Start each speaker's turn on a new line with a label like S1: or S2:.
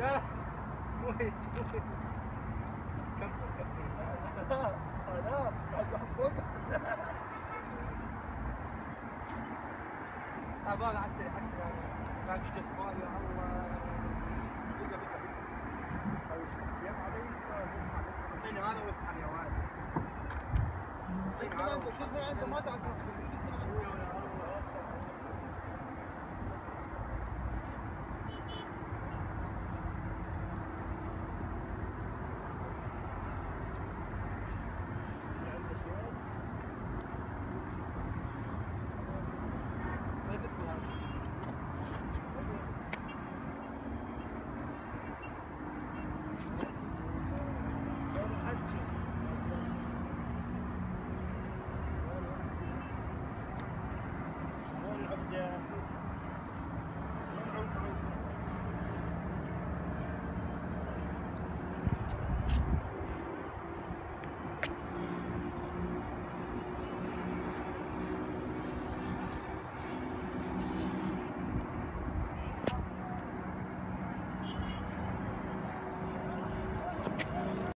S1: لا وين كمل كمل
S2: أنا بعد فوق
S1: تعبان عسل عسل ما مش ما يا الله بقى بقى
S2: تسوي شيء علي
S1: اسمع اسمع اعطيني هذا واسحب يا
S2: ما عنده كيف ما عنده ما تعرف.